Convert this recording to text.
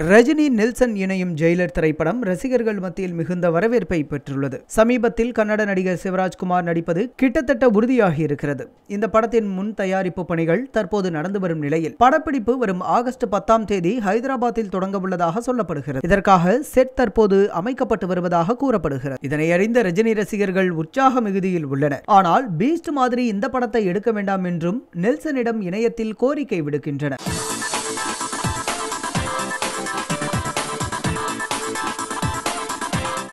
Rajini Nelson இணையும் Jailer திரைப்படம் ரசிகர்கள் மத்தியில் மிகுந்த வரவேற்பை பெற்றுள்ளது. சமீபத்தில் கன்னட நடிகர் சிவராஜ்குமார் நடிப்பது கிட்டத்தட்ட உறுதியாகி இருக்கிறது. இந்த படத்தின் முன் தயாரிப்பு பணிகள் தற்போது நடந்து வரும் நிலையில். படப்பிடிப்பு வரும் ஆகஸ்ட் பத்தாம் தேதி ஹைதராபாத்தில் தொடங்க உள்ளதாக சொல்லப்படுகிறது. இதற்காக செட் தற்போது அமைக்கப்பட்டு வருவதாக கூறப்படுகிறது. இதனை அறிந்த ரஜினி ரசிகர்கள் உற்சாக மிகுதியில் உள்ளனர். ஆனால் பீஸ்ட் மாதிரி இந்த படத்தை எடுக்க வேண்டாம் என்றும் நெல்சனிடம் இணையத்தில் கோரிக்கை விடுக்கின்றனர்.